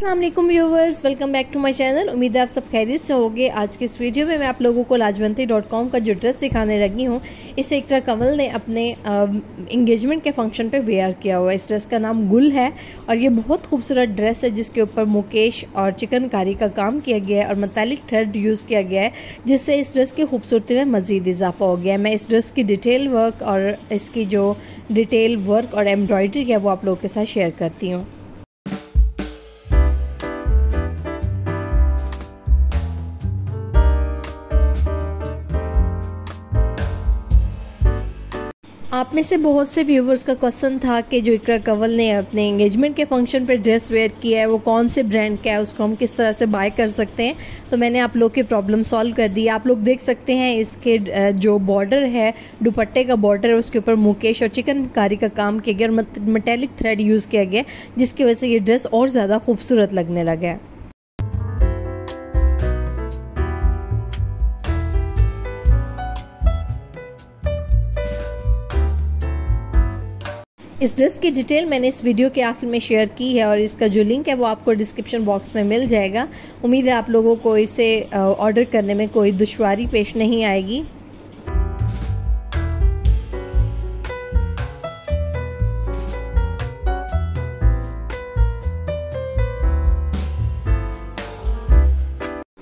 Aslam viewers welcome back to my channel उम्मीद है आप सब खैरियत से होंगे। आज के इस वीडियो में मैं आप लोगों को लाजवंती डॉट कॉम का जो ड्रेस दिखाने लगी हूँ, इसे एक्टर कमल ने अपने इंगेजमेंट के फ़ंक्शन पे वेयर किया हुआ है। इस ड्रेस का नाम गुल है और ये बहुत खूबसूरत ड्रेस है, जिसके ऊपर मुकेश और चिकनकारी का काम किया गया है और मतलिक थ्रेड यूज़ किया गया है, जिससे इस ड्रेस की खूबसूरती में मज़ीद इजाफा हो गया है। मैं इस ड्रेस की डिटेल वर्क और इसकी जो डिटेल वर्क और एम्ब्रॉयडरी है, वो आप लोगों के साथ शेयर करती हूँ। आप में से बहुत से व्यूवर्स का क्वेश्चन था कि जो इकरा कंवल ने अपने एंगेजमेंट के फ़ंक्शन पर ड्रेस वेयर किया है, वो कौन से ब्रांड का है, उसको हम किस तरह से बाय कर सकते हैं? तो मैंने आप लोग की प्रॉब्लम सॉल्व कर दी। आप लोग देख सकते हैं इसके जो बॉर्डर है, दुपट्टे का बॉर्डर है, उसके ऊपर मुकेश और चिकनकारी का काम किया गया और मेटेलिक थ्रेड यूज़ किया गया, जिसकी वजह से ये ड्रेस और ज़्यादा खूबसूरत लगने लगा है। इस ड्रेस की डिटेल मैंने इस वीडियो के आखिर में शेयर की है और इसका जो लिंक है वो आपको डिस्क्रिप्शन बॉक्स में मिल जाएगा। उम्मीद है आप लोगों को इसे ऑर्डर करने में कोई दुशारी पेश नहीं आएगी।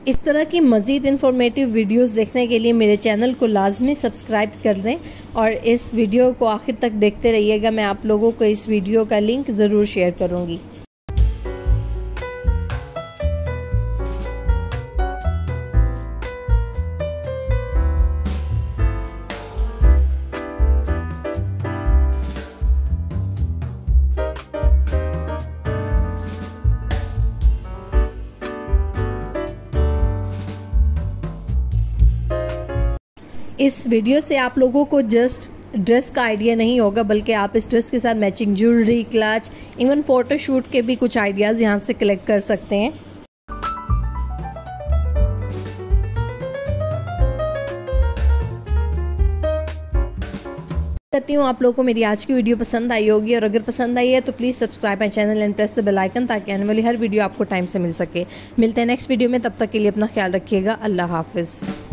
इस तरह की मज़ीद इन्फॉर्मेटिव वीडियोस देखने के लिए मेरे चैनल को लाजमी सब्सक्राइब कर दें और इस वीडियो को आखिर तक देखते रहिएगा। मैं आप लोगों को इस वीडियो का लिंक ज़रूर शेयर करूँगी। इस वीडियो से आप लोगों को जस्ट ड्रेस का आइडिया नहीं होगा, बल्कि आप इस ड्रेस के साथ matching jewellery clutch even photoshoot के भी कुछ आइडियाज़ यहाँ से कलेक्ट कर सकते हैं। करती हूँ, आप लोगों को मेरी आज की वीडियो पसंद आई होगी, और अगर पसंद आई है तो please subscribe my channel and press the bell icon ताकि आने वाली हर वीडियो आपको टाइम से मिल सके। मिलते हैं नेक्स्ट वीडियो में, तब तक के लिए अपना ख्याल रखिएगा। अल्लाह हाफिज़।